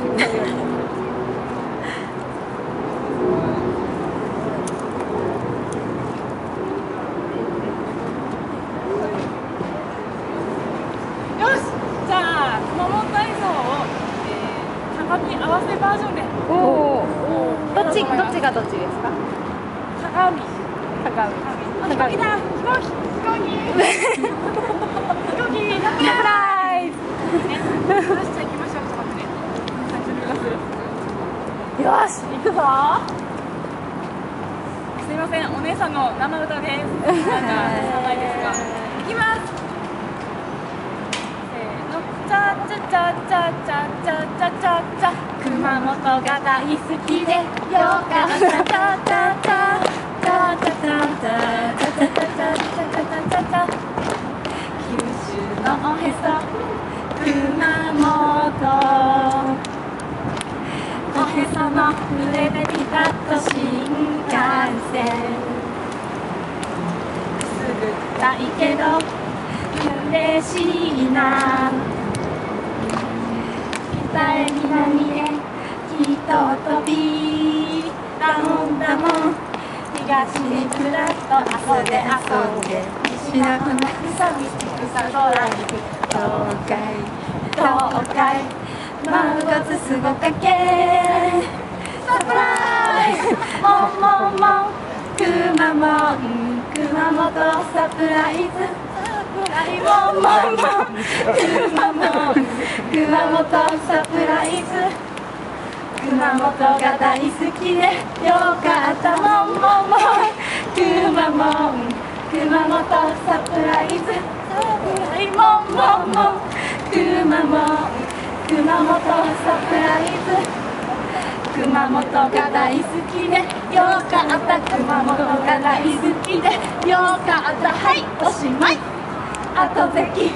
鏡。鏡。でだ。飛行機。飛行機。飛行機。よし行くぞ。すいませんお姉さんの生歌です。なんか寒いですが行きますチャチャチャチャチャチャチャチャチャ熊本が大好きでよかったチャチャチャチャチャチャチャチャチャチャチャチャチャチャ九州のおへその上でピタッと新幹線くすぐったいけど嬉しいな北へ南へひととびだもんだもん東にずらっと遊んで遊んで西の花草道草空に東海東海丸ごつすごかけサプライズ。もんもんもん熊本。熊本サプライズ。サプライズもんもんもん熊本。熊本サプライズ。熊本が大好きでよかった。もんもんもん熊本。熊本サプライズ。サプライズ。もんもんもん熊本熊本サプライズ熊本が大好きでよかった熊本が大好きでよかった。はいおしまい後席